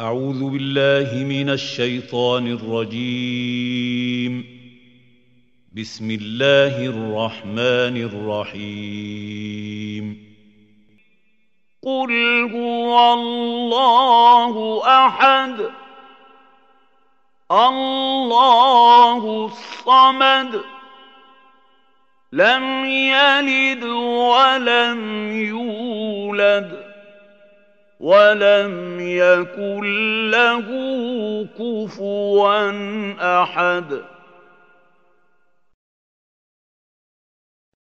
أعوذ بالله من الشيطان الرجيم. بسم الله الرحمن الرحيم. قل هو الله أحد. الله الصمد. لم يلد ولم يولد. ولم يكن له كفوا أحد.